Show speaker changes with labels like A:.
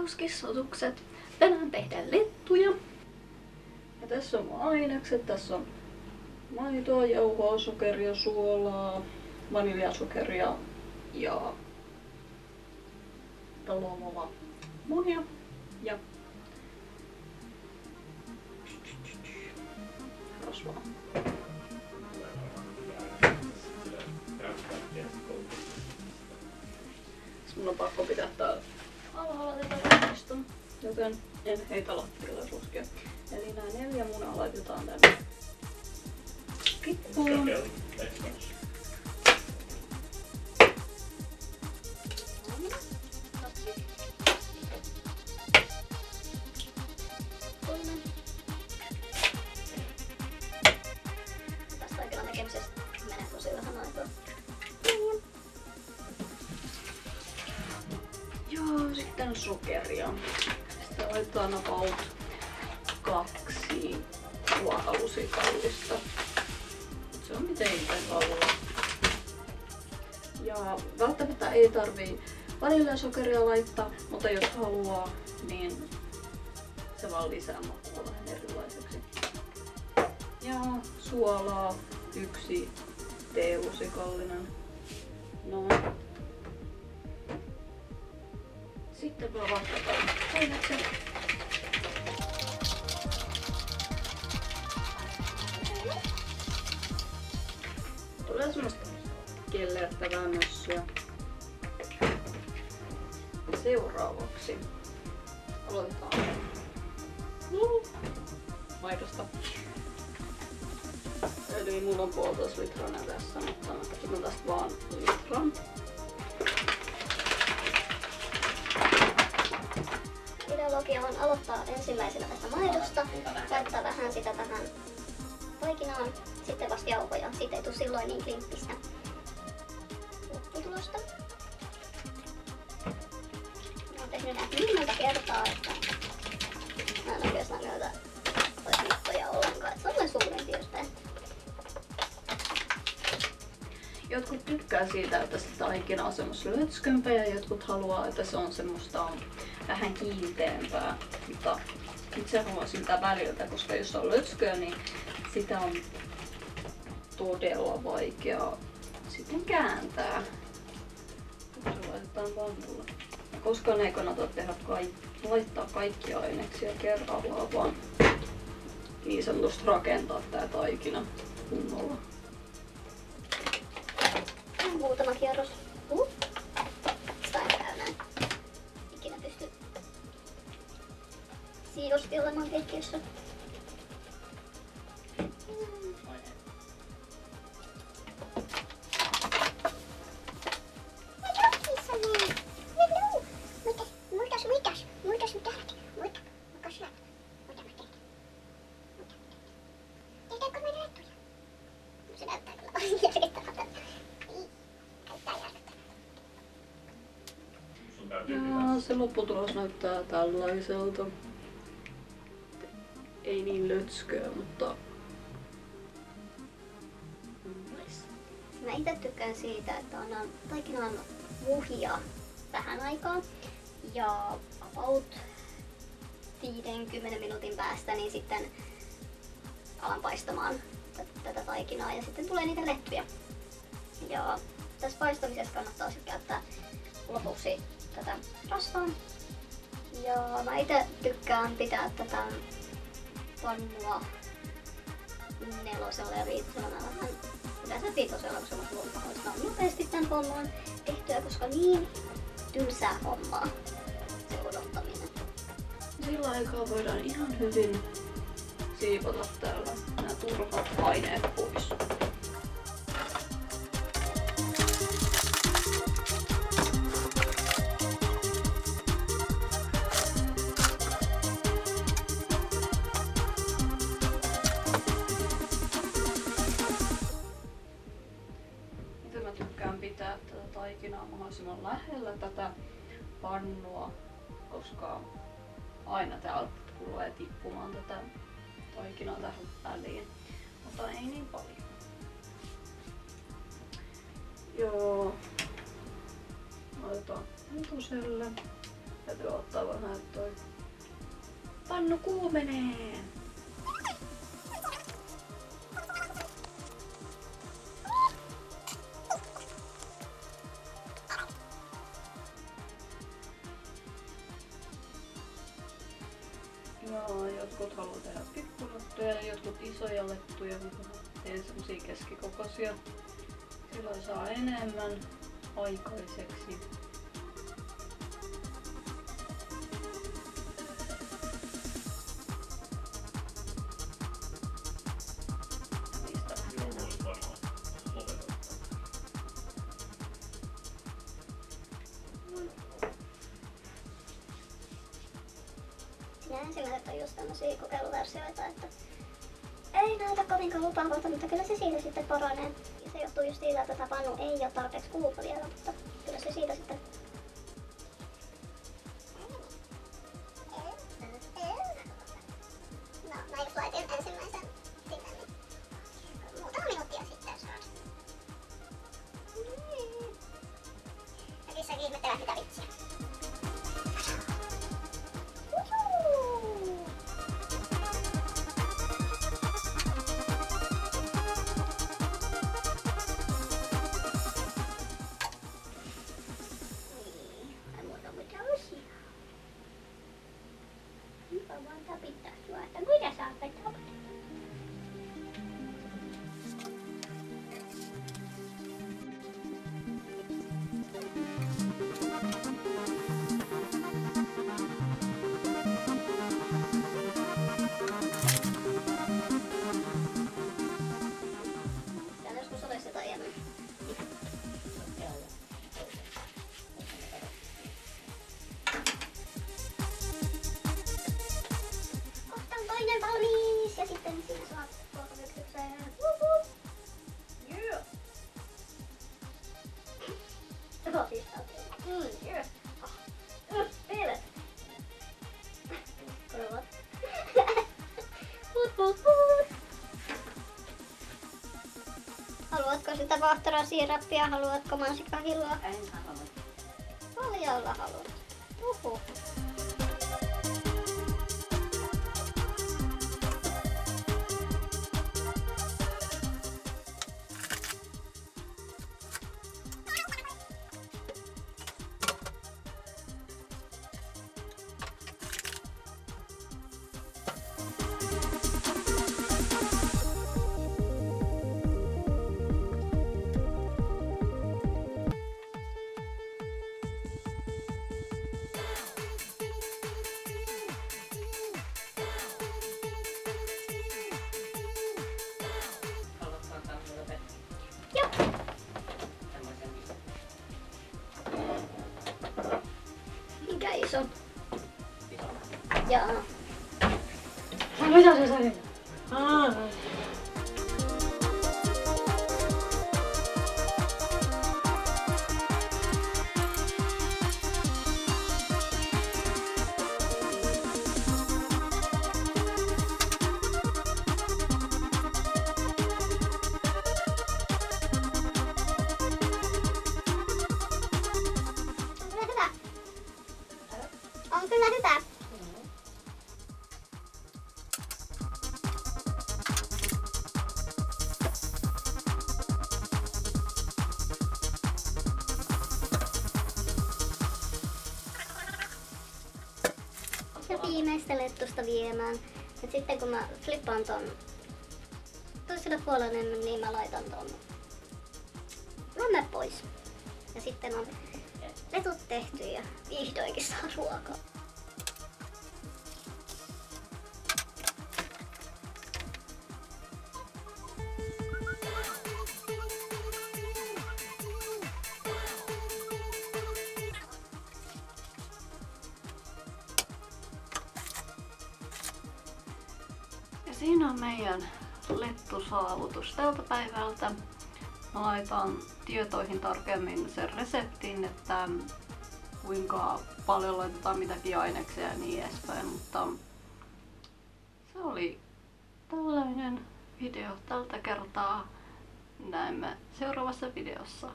A: perauskissotukset. Tänään tehdään lettuja. Ja tässä on mun ainekset. Tässä on maitoa, jauhoa, sokeria, suolaa, vaniljasokeria ja talomova munia ja rasvaa. Joten en heitä lattialle ruskia. Eli nämä neljä munaa laitetaan tänne kippuun. Joo, sitten sokeria. Laitetaan about kaksi ruokalusikallista. Se on miten itse haluaa. Ja välttämättä ei tarvii vaniljasokeria laittaa, mutta jos haluaa, niin se vaan lisää makua vähän erilaiseksi. Ja suolaa yksi teelusikallinen. Noin. Sitten vaan vaihdetaan ainekset. Tulee semmoista kellertävää mössöä. Seuraavaksi aloitetaan maidosta. Eli mulla on puolitoista litrainen tässä, mutta mä tästä vaan litran.
B: Ideologia on aloittaa ensimmäisenä tästä maidosta, laittaa vähän sitä tähän taikinaan, sitten vasta jauhoja. Siitä ei tule silloin niin klimppistä lopputulosta. Oon tehnyt näitä monta kertaa, että
A: tykkää siitä, että se taikina on semmoista lötskömpää ja jotkut haluaa, että se on semmoista vähän kiinteämpää. Mutta itse haluaisin sitä väliltä, koska jos on lötsköä, niin sitä on todella vaikea sitten kääntää. Se laitetaan. Ja Koskaan ei kannata tehdä kai, laittaa kaikkia aineksia kerrallaan, vaan niin sanotusti rakentaa tää taikina kunnolla.
B: Muutama kierros. Uh. Sitä ei käy näin. Ikinä pysty siivosti olemaan keittiössä.
A: Ja se lopputulos näyttää tällaiselta. Ei niin lötsköä, mutta
B: Nice. Mä itse tykkään siitä, että annan taikinaan muhia vähän aikaa ja about 50 minuutin päästä niin sitten alan paistamaan tätä taikinaa ja sitten tulee niitä lettuja. Ja tässä paistamisessa kannattaa sitten käyttää lopuksi tätä rasvaa. Ja mä itse tykkään pitää tätä pannua nelosella ja viitosella mä vähän yleensä viitosella, se on lumpahallista on nopeasti tämän homman tehtyä, koska niin tylsää hommaa se odottaminen.
A: sillä aikaa voidaan ihan hyvin siivota täällä nämä turhat aineet pois. Tykkään pitää tätä taikinaa mahdollisimman lähellä tätä pannua, koska aina täältä tulee tippumaan tätä taikinaa tähän väliin, mutta ei niin paljon. Joo, laitetaan vitoselle. Täytyy ottaa vähän että toi pannu kuumenee. Joo, jotkut haluaa tehdä pikkulettuja ja jotkut isoja lettuja, mutta teen semmosia keskikokoisia. Silloin saa enemmän aikaiseksi.
B: Ensimmäiset on just tämmösiä kokeiluversioita, että ei näytä kovinkaan lupaavalta, mutta kyllä se siitä sitten paranee. Ja se johtuu just siitä, että tämä pannu ei ole tarpeeksi kuuma vielä, mutta kyllä se siitä sitten No, mä just vaan tapittaa sua, että mitä sä oot tapata. Mm. Mm, hut, hut. Haluatko sitä vahtorasiirappia? Haluatko mansikkahilloa?
A: En halua.
B: Paljaalla haluat. Uhu. Jaa.
C: Mitä se sanoo? Ah.
B: On kyllä hyvä. On kyllä hyvä. Ja viimeistä lettusta viemään. Et sitten kun mä flippaan ton toiselle puolelle, niin mä laitan ton lämmö pois. Ja sitten on letut tehty ja vihdoinkin saa ruokaa.
A: Meidän lettusaavutus tältä päivältä. Mä laitan tietoihin tarkemmin sen reseptin, että kuinka paljon laitetaan mitäkin aineksia ja niin edespäin, mutta se oli tällainen video tältä kertaa. Näemme seuraavassa videossa.